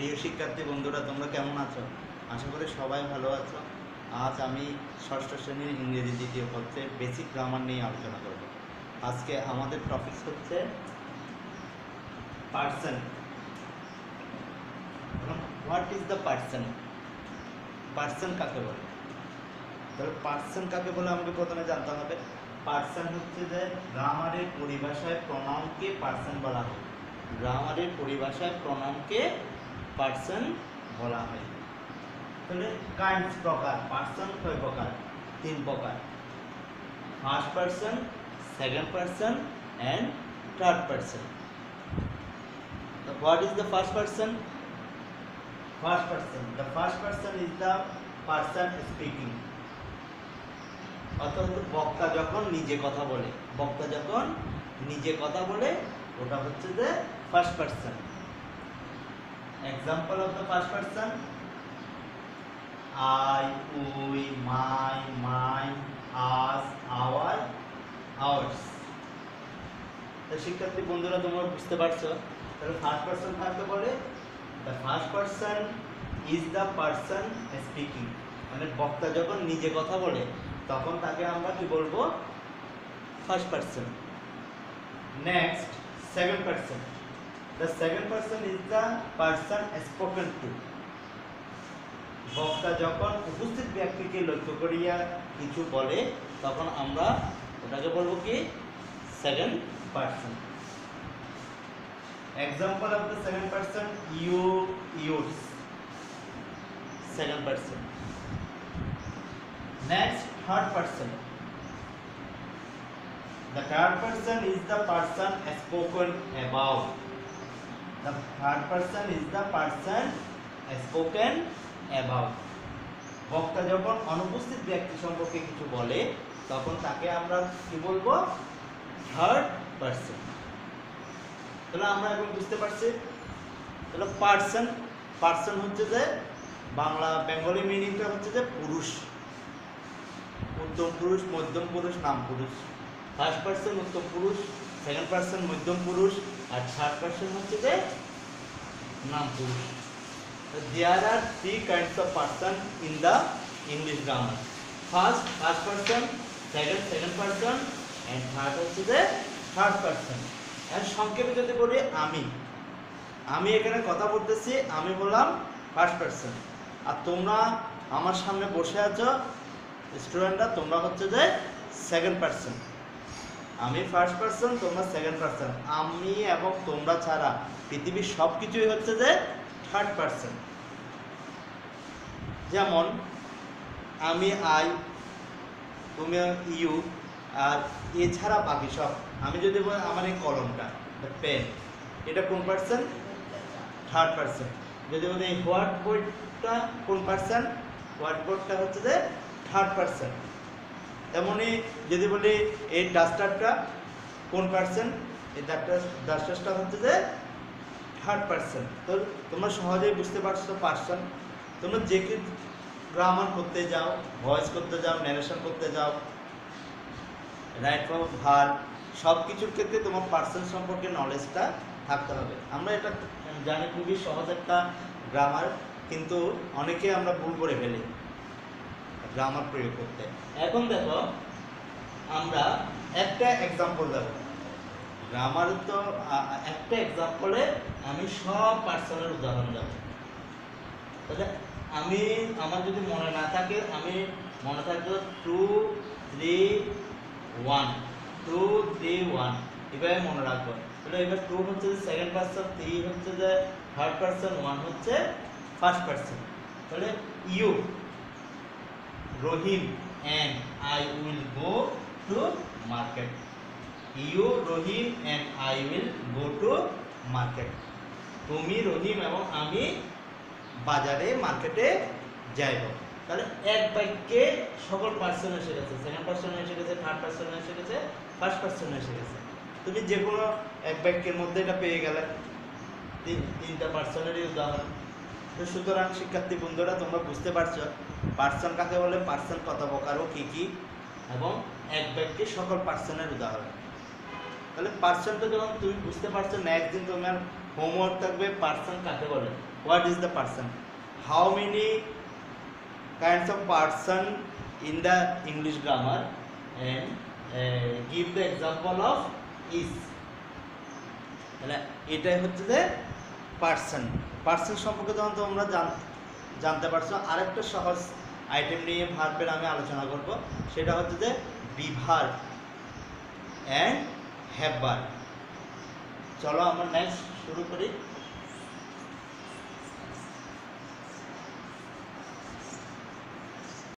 প্রিয় শিক্ষার্থী বন্ধুরা, তোমরা কেমন আছো? আশা করি সবাই ভালো আছো। আজ আমি ষষ্ঠ শ্রেণির ইংরেজি দ্বিতীয় পত্রের বেসিক গ্রামার নিয়ে আলোচনা করব। আজকে আমাদের টপিক হচ্ছে person what is the person person কাকে বলে? তাহলে পার্সন কাকে বলে আমাকে প্রথমে জানতে হবে। পার্সন হচ্ছে যে গ্রামারের পরিভাষায় প্রণামকে পার্সন বলা হয়। গ্রামারের পরিভাষায় প্রণামকে পার্সন বলা হয়। তাহলে কাইন্ডস প্রকার পার্সন কয় প্রকার, তিন প্রকার। First person second person and third person what is the first person first person the first person is the person speaking অর্থাৎ বক্তা যখন নিজে কথা বলে, বক্তা যখন নিজে কথা বলে, ওটা হচ্ছে যে first person example of the first person I we my my us our ours তো শিক্ষার্থী বন্ধুরা, তোমরা বুঝতে পারছ? তাহলে ফার্স্ট পার্সন কাকে বলে? The first person is the person speaking মানে বক্তা যখন নিজে কথা বলে, তখন তাকে আমরা কি বলব? First person next second person the second person is the person spoken to বক্তা যখন উপস্থিত ব্যক্তিকে লক্ষ্য করিয়া কিছু বলে তখন আমরা ওটাকে বলব কি? Second person example of the second person you yours second person Next, third person. The third person is the person spoken about. The third person is the person spoken about. বক্তা যখন অনুপস্থিত ব্যক্তি সম্পর্কে কিছু বলে, তখন তাকে আমরা কি বলব? থার্ড পার্সন তাহলে আমরা এখন বুঝতে পারছি। তাহলে পার্সন পার্সন হচ্ছে যে বাংলা, বেঙ্গলি মিনিংটা হচ্ছে যে পুরুষ। উত্তম পুরুষ, মধ্যম পুরুষ, নাম পুরুষ। ফার্স্ট পার্সন উত্তম পুরুষ। সেকেন্ড পার্সন মধ্যম পুরুষ আর থার্ড পার্সন হচ্ছে যে নাম পুরুষ। There are three kinds of person in the English grammar first first person second second person and third হচ্ছে যে থার্ড পার্সন অ্যান্ড সংক্ষেপে যদি বলি, আমি। আমি এখানে কথা বলতেছি, আমি বললাম ফার্স্ট পার্সন আর তোমরা আমার সামনে বসে আছো স্টুডেন্টরা তোমরা হচ্ছে যে সেকেন্ড পার্সন আমি ফার্স্ট পার্সন তোমরা সেকেন্ড পার্সন আমি এবং তোমরা ছাড়া পৃথিবীর সব কিছুই হচ্ছে যে থার্ড পার্সন যেমন, আমি আই তুমি ইউ আর এছাড়া বাকি সব। আমি যদি বলি আমার এই কলমটা পেন এটা কোন পার্সন থার্ড পার্সন যদি বলি এই হোয়াইট বোর্ডটা কোন পার্সন হোয়াইট বোর্ডটা হচ্ছে যে থার্ড পার্সন তেমনই যদি বলি এই ডাস্টারটা, কোন পার্সন এই ডাস্টারটা হচ্ছে যে থার্ড পার্সন তো তোমরা সহজেই বুঝতে পারছ পার্সন তোমরা যে কি গ্রামার করতে যাও ভয়েস করতে যাও ন্যারেশন করতে যাও রাইট ফর ভার সব কিছুর ক্ষেত্রে তোমার পার্সন সম্পর্কে নলেজটা থাকতে হবে। আমরা এটা জানি খুবই সহজ একটা গ্রামার কিন্তু অনেকে আমরা ভুল করে ফেলি। গ্রামার প্রয়োগ করতে। এখন দেখো, আমরা একটা এক্সাম্পল দেব। গ্রামার তো একটা এক্সাম্পলে আমি সব পার্সনের উদাহরণ দেব। তাহলে আমি, আমার যদি মনে না থাকে, আমি মনে থাকবে two three one two three one এভাবে মনে রাখব। তাহলে এবার টু হচ্ছে যে সেকেন্ড পার্সন থ্রি হচ্ছে যে থার্ড পার্সন ওয়ান হচ্ছে ফার্স্ট পার্সন তাহলে you Rahim and I will go to market. You, Rahim and I will go to market. তুমি রহিম এবং আমি বাজারে মার্কেটে যাইব। তাহলে এক বাক্যে সকল পার্সন এসে গেছে। সেকেন্ড পার্সন এসে গেছে থার্ড পার্সন এসে গেছে ফার্স্ট পার্সন এসে গেছে। তুমি যে কোনো এক বাক্যের মধ্যে এটা পেয়ে গেলে। তিন তিনটা পার্সনেরই উদাহরণ। তো সুতরাং শিক্ষার্থী বন্ধুরা তোমরা বুঝতে পারছ পার্সন কাকে বলে? পার্সন কত প্রকারও কী কী? এবং এক ব্যক্তি সকল পার্সনের উদাহরণ। তাহলে পার্সনটা যখন তুমি বুঝতে পারছ না একদিন তোমার হোমওয়ার্ক থাকবে পার্সন কাকে বলে? what is the person how many kinds of person in the english grammar? and uh, give the example of তাহলে এটাই হচ্ছে যে পার্সন পার্সেন সম্পর্কে যখন তোমরা জান- জানতে পারছ। আরেকটা সহজ আইটেম নিয়ে ভার্বের আমি আলোচনা করব, সেটা হচ্ছে যে বিভার অ্যান্ড হ্যাভার চলো আমরা নেক্সট শুরু করি।